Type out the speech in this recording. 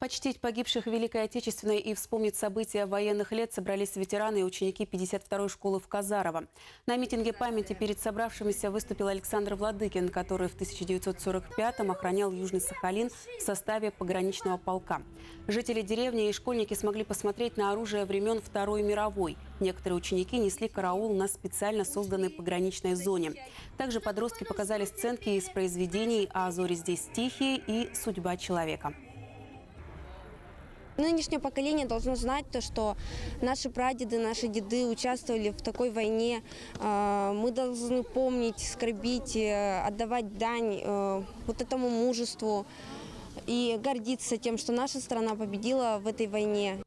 Почтить погибших в Великой Отечественной и вспомнить события военных лет собрались ветераны и ученики 52-й школы в Казарово. На митинге памяти перед собравшимися выступил Александр Владыкин, который в 1945-м охранял Южный Сахалин в составе пограничного полка. Жители деревни и школьники смогли посмотреть на оружие времен Второй мировой. Некоторые ученики несли караул на специально созданной пограничной зоне. Также подростки показали сценки из произведений «А зори здесь тихие» и «Судьба человека». Нынешнее поколение должно знать то, что наши прадеды, наши деды участвовали в такой войне. Э, Мы должны помнить, скорбить, э, отдавать дань э, вот этому мужеству и гордиться тем, что наша страна победила в этой войне.